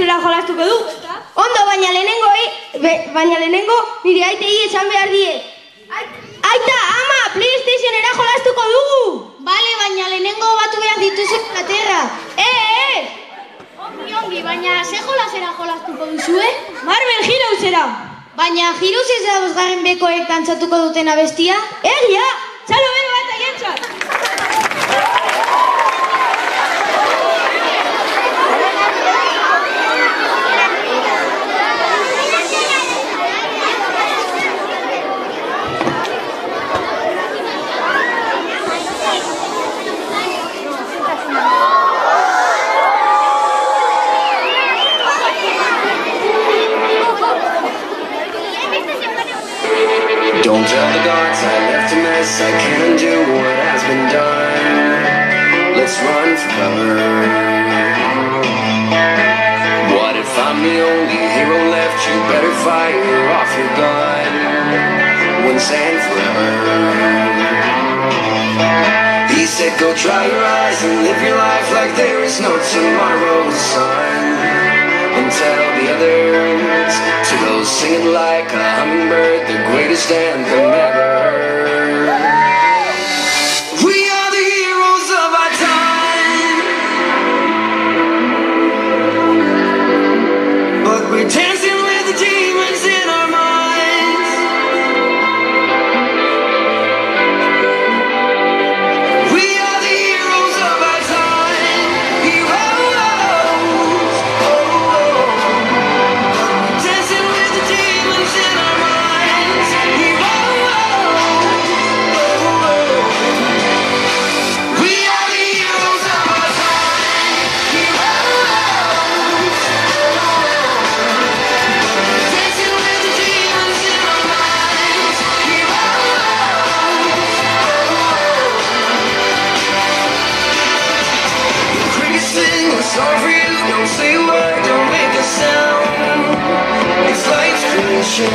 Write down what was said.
Playstation jolastuko du, ezta? Ondo, baina lehenengo, eh, be, baina lehenengo nire aitei esan behar die. Ait- Aita, ama, Playstationera jolastuko dugu. Bale, baina lehenengo batu behar dituzu platerra. Eh, eh, Ongi, ongi, baina ze jolasera jolastuko duzue? Marvel Heroesera! Baina jiruz ez da bosgarren bekoek dantzatuko duten abestia? Egia! Txalo the gods I left a mess. I can't undo what has been done. Let's run for cover. What if I'm the only hero left? You better fire off your gun once and forever. He said, Go dry your eyes and live your life like there is no tomorrow, son. And tell the others to singing like a hummingbird, the greatest anthem ever heard. Don't say a word, don't make a sound. It's life's creation.